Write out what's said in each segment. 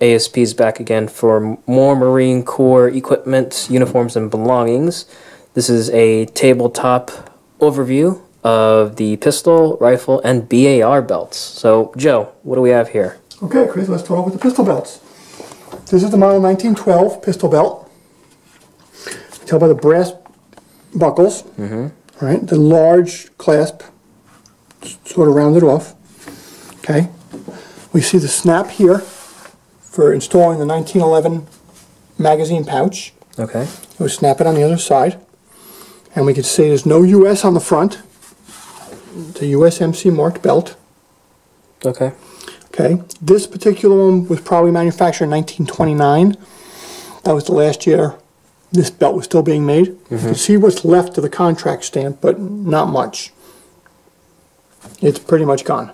ASP is back again for more Marine Corps equipment, uniforms, and belongings. This is a tabletop overview of the pistol, rifle, and BAR belts. So, Joe, what do we have here? Okay, Chris, let's start off with the pistol belts. This is the model 1912 pistol belt. Tell by the brass buckles, mm-hmm. right? The large clasp, sort of rounded off. Okay, we see the snap here for installing the 1911 magazine pouch. Okay. We snap it on the other side, and we can see there's no US on the front. The USMC marked belt. Okay. Okay, this particular one was probably manufactured in 1929. That was the last year this belt was still being made. You mm-hmm. can see what's left of the contract stamp, but not much. It's pretty much gone.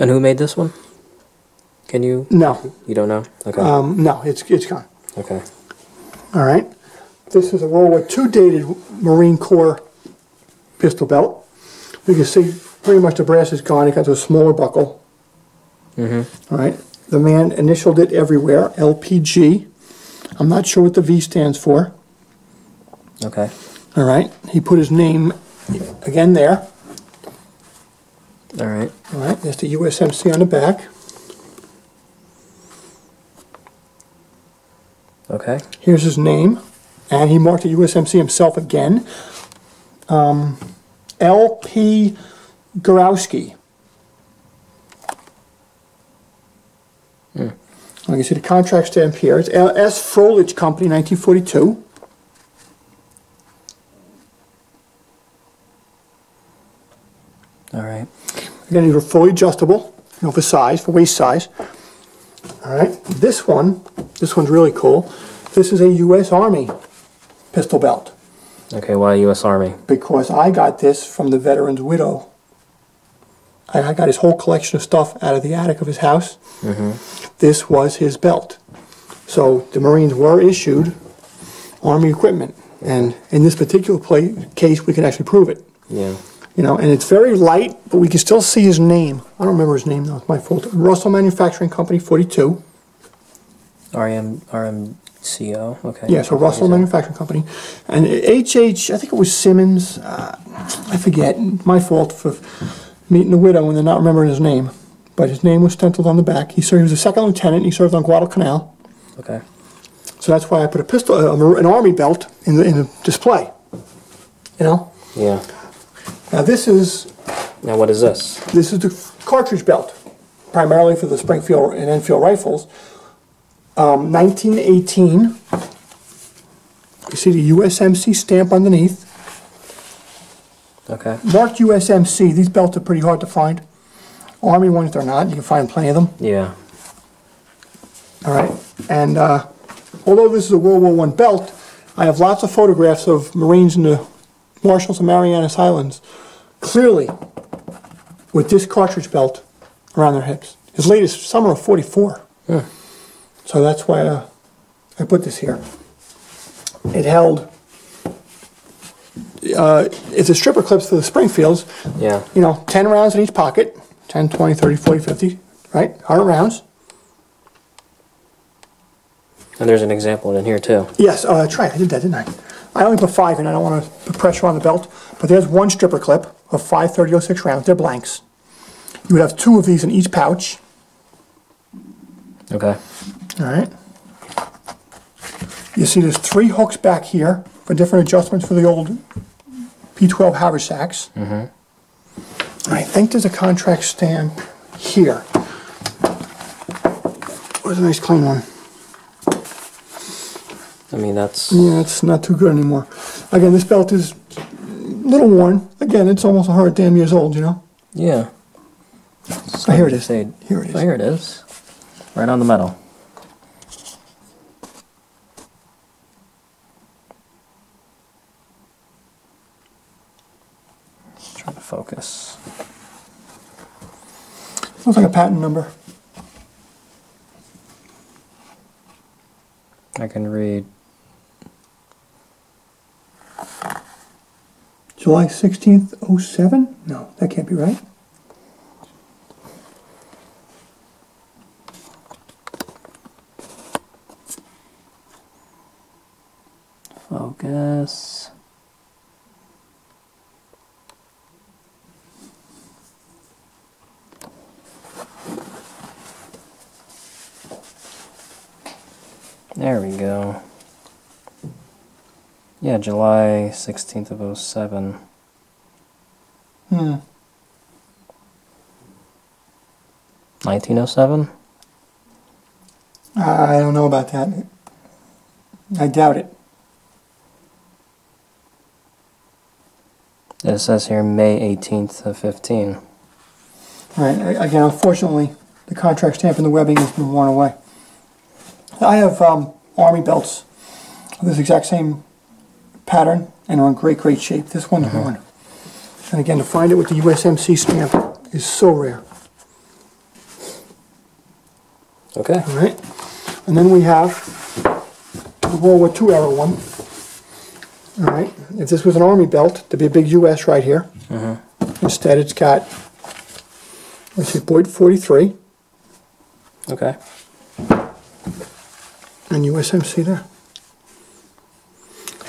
And who made this one? Can you? No, You don't know? Okay. um, no, it's it's gone. okay. All right. This is a World War II dated Marine Corps pistol belt. You can see pretty much the brass is gone. It got to a smaller buckle. Mm-hmm. All right. The man initialed it everywhere, LPG. I'm not sure what the V stands for. Okay. All right. He put his name again there. All right. All right. There's the USMC on the back. Okay. Here's his name. And he marked the USMC himself again. Um, LP Gorowski. Hmm. You can see the contract stamp here. It's L- S. Froelich Company, 1942. All right. Again, these are fully adjustable, you know, for size, for waist size. All right, this one, this one's really cool. This is a U.S. Army pistol belt Okay. Why U.S. Army? because I got this from the veteran's widow. I I got his whole collection of stuff out of the attic of his house. Mm-hmm. This was his belt. So the Marines were issued Army equipment, and in this particular play, case, we can actually prove it. Yeah. You know, and it's very light, but we can still see his name. I don't remember his name though. It's my fault. Russell Manufacturing Company, 42. RM RMCO. Okay. Yeah, so Russell Manufacturing Company, and HH. I think it was Simmons. Uh, I forget. My fault for meeting the widow and then not remembering his name. But his name was stenciled on the back. He served. He was a second lieutenant. He served on Guadalcanal. Okay. So that's why I put a pistol, uh, an army belt in the in the display. You know. Yeah. Now this is Now what is this? This is the cartridge belt, primarily for the Springfield and Enfield rifles. Um, 1918. You see the USMC stamp underneath. Okay. Marked USMC. These belts are pretty hard to find. Army ones they're not. You can find plenty of them. Yeah. All right. And uh, although this is a World War One belt, I have lots of photographs of Marines in the Marshalls and Marianas Islands, clearly with this cartridge belt around their hips. As late as summer of '44. Yeah. So that's why uh, I put this here. It held. Uh, it's a stripper clips for the Springfields. Yeah. You know, 10 rounds in each pocket 10, 20, 30, 40, 50, right? 100 rounds. And there's an example in here too. Yes, uh, that's right. I did that, didn't I? I only put five in. I don't want to put pressure on the belt. But there's one stripper clip of five 30-06 rounds. They're blanks. You would have two of these in each pouch. Okay. All right. You see there's three hooks back here for different adjustments for the old P12 haversacks. Mm-hmm. I think there's a contract stand here. Where's a nice clean one? I mean that's Yeah, it's not too good anymore. Again, this belt is a little worn. Again, it's almost a hundred damn years old, you know? yeah. Oh, here it is. Say- Here it is. Oh, here it is. Right on the metal. Looks like a patent number. I can read. July 16th, 07? No, that can't be right. There we go. Yeah, July 16th of 07. Hmm. 1907? I don't know about that. I doubt it. It says here May 18th of 15. Right. Again, unfortunately, the contract stamp and the webbing has been worn away. I have um, army belts of this exact same pattern and are in great, great shape. This one's worn. And again, to find it with the USMC stamp is so rare. Okay. All right. And then we have the World War II era one. All right. If this was an army belt, there'd be a big US right here. Instead, it's got, let's see, Boyd 43 Okay. And USMC there.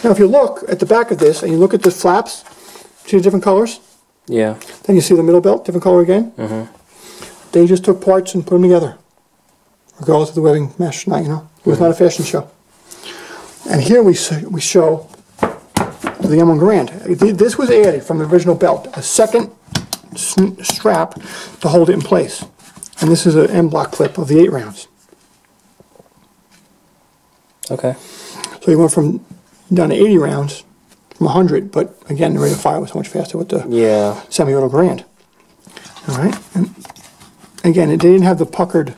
Now, if you look at the back of this and you look at the flaps, see the different colors? Yeah. Then you see the middle belt, different color again. Mm -hmm. They just took parts and put them together, regardless of the webbing mesh. Not, you know, it was not a fashion show. And here we we show the M1 Garand. This was added from the original belt, a second strap to hold it in place. And this is an en bloc clip of the eight rounds. Okay. So you went from down to 80 rounds from 100, but again, the rate of fire was so much faster with the Yeah. semi-auto Garand. All right. And again, it didn't have the puckered,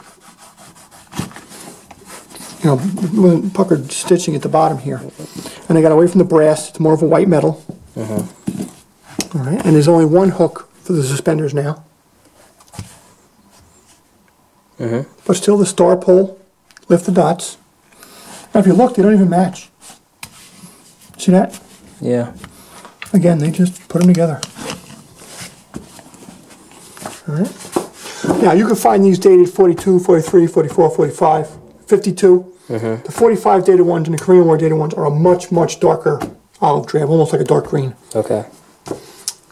you know, wasn't puckered stitching at the bottom here. And I got away from the brass. It's more of a white metal. Mm-hmm. All right. And there's only one hook for the suspenders now. Mm-hmm. But still, the star pull, lift the dots. Now, if you look, they don't even match. See that? Yeah. Again, they just put them together. All right. Now, you can find these dated 42, 43, 44, 45, 52. Mm-hmm. The 45 dated ones and the Korean War dated ones are a much, much darker olive drab, almost like a dark green. Okay.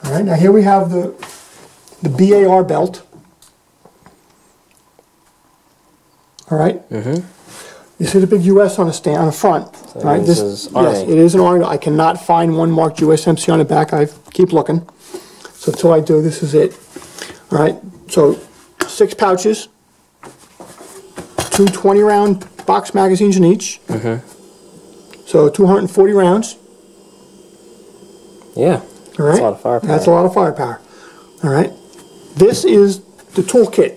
All right, now here we have the, the BAR belt. All right. Mm-hmm. You see the big US on the stand on the front. all right, this is yes, it is an Army. I cannot find one marked USMC on the back. I keep looking. So until I do, this is it. All right. So six pouches, two 20 round box magazines in each. Mm -hmm. So 240 rounds. Yeah. All right. That's a lot of firepower. That's a lot of firepower. All right. This is the toolkit.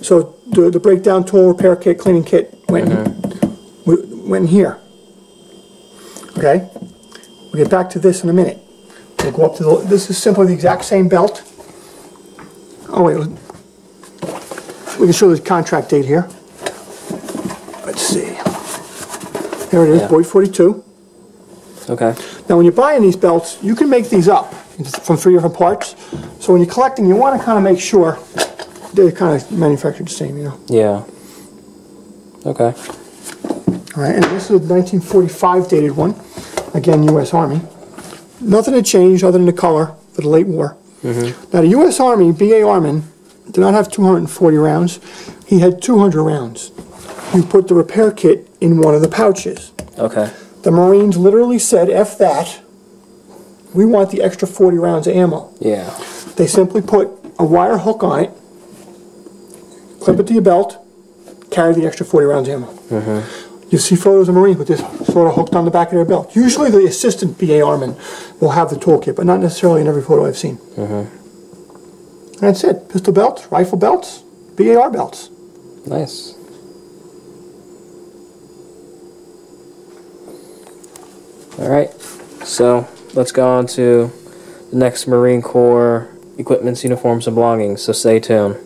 So the, the breakdown tool, repair kit, cleaning kit went, Mm-hmm. w- went in here. Okay. We'll get back to this in a minute. We'll go up to the, this is simply the exact same belt. Oh wait, we can show the contract date here. Let's see. There it is, Yeah. Boyd 42. Okay. Now, when you're buying these belts, you can make these up from three different parts. So when you're collecting, you want to kind of make sure they're kind of manufactured the same, you know. Yeah. Okay. All right, and this is a 1945 dated one, again, U.S. Army. Nothing had changed other than the color for the late war. Mm-hmm. Now, the U.S. Army, BAR man, did not have 240 rounds. He had 200 rounds. You put the repair kit in one of the pouches. Okay. The Marines literally said, F that. We want the extra 40 rounds of ammo. Yeah. They simply put a wire hook on it, clip it to your belt, carry the extra 40 rounds of ammo. Mm-hmm. You see photos of Marines with this sort of hooked on the back of their belt. Usually the assistant BAR man will have the toolkit, but not necessarily in every photo I've seen. Mm-hmm. That's it. Pistol belts, rifle belts, BAR belts. Nice. All right. So let's go on to the next Marine Corps equipments, uniforms, and belongings. So stay tuned.